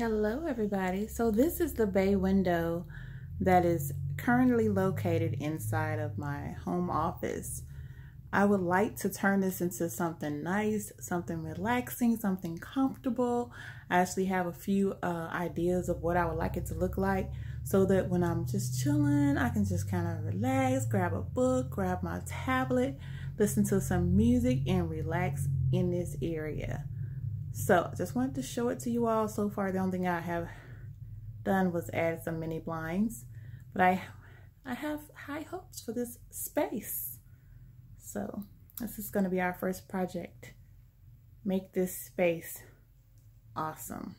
Hello everybody. So this is the bay window that is currently located inside of my home office. I would like to turn this into something nice, something relaxing, something comfortable. I actually have a few uh, ideas of what I would like it to look like so that when I'm just chilling, I can just kind of relax, grab a book, grab my tablet, listen to some music and relax in this area. So I just wanted to show it to you all. So far, the only thing I have done was add some mini blinds, but I, I have high hopes for this space. So this is going to be our first project. Make this space awesome.